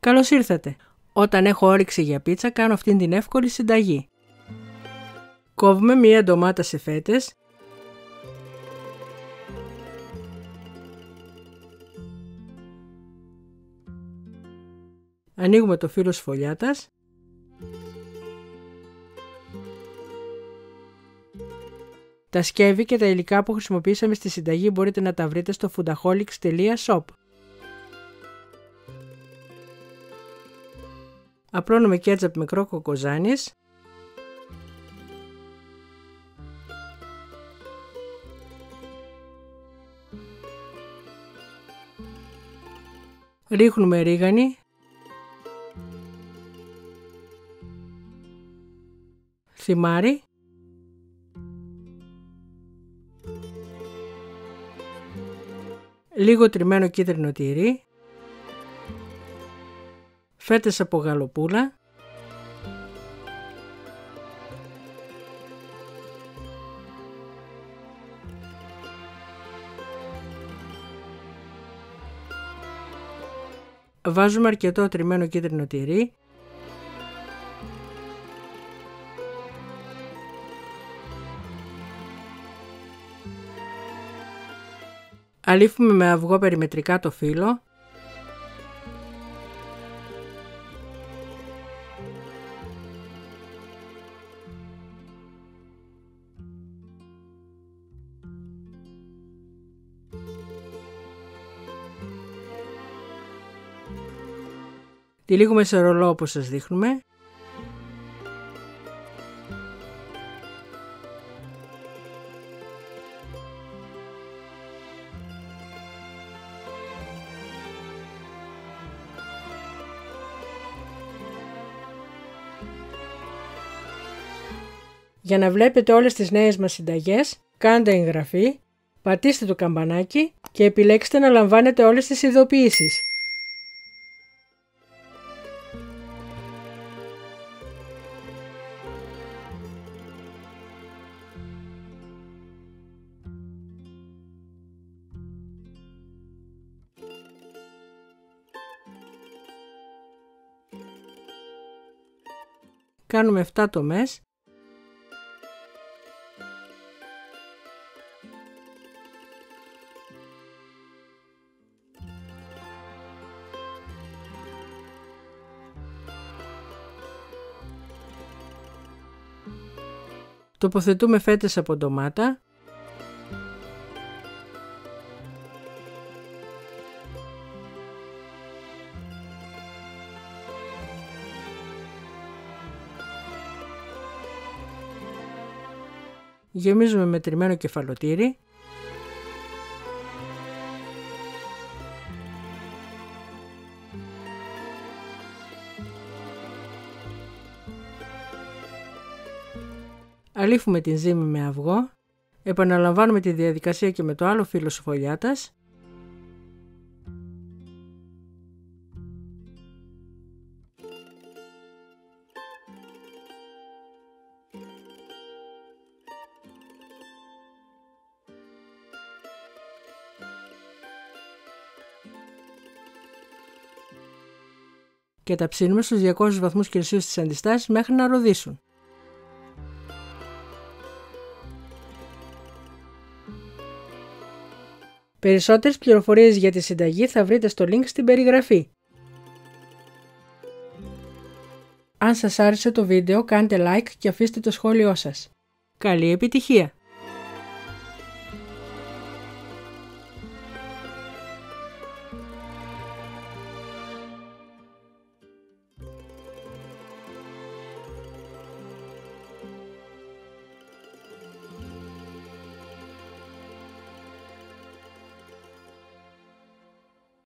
Καλώς ήρθατε. Όταν έχω όρεξη για πίτσα κάνω αυτήν την εύκολη συνταγή. Κόβουμε μία ντομάτα σε φέτες. Ανοίγουμε το φύλλο σφολιάτας. Τα σκεύη και τα υλικά που χρησιμοποίησαμε στη συνταγή μπορείτε να τα βρείτε στο foodaholics.shop. Απλώνουμε κέτσαπ μικρό κοκοζάνης. Ρίχνουμε ρίγανη. Θυμάρι. Λίγο τριμμένο κίτρινο τυρί φέτες από γαλοπούλα, Βάζουμε αρκετό τριμμένο κίτρινο τυρί. Αλήφουμε με αυγό περιμετρικά το φύλλο Τυλίγουμε σε ρολό όπως σας δείχνουμε. Για να βλέπετε όλες τις νέες μας συνταγές, κάντε εγγραφή, πατήστε το καμπανάκι και επιλέξτε να λαμβάνετε όλες τις ειδοποιήσεις. Κάνουμε 7 τομές. Τοποθετούμε φέτες από ντομάτα Γεμίζουμε με τριμμένο κεφαλοτήρι. Αλήφουμε την ζύμη με αυγό. Επαναλαμβάνουμε τη διαδικασία και με το άλλο φύλλο σοφολιάτας. Και τα ψήνουμε στους 200 βαθμούς Κελσίου στις αντιστάσεις μέχρι να ροδίσουν. Περισσότερες πληροφορίες για τη συνταγή θα βρείτε στο link στην περιγραφή. Αν σας άρεσε το βίντεο κάντε like και αφήστε το σχόλιο σας. Καλή επιτυχία!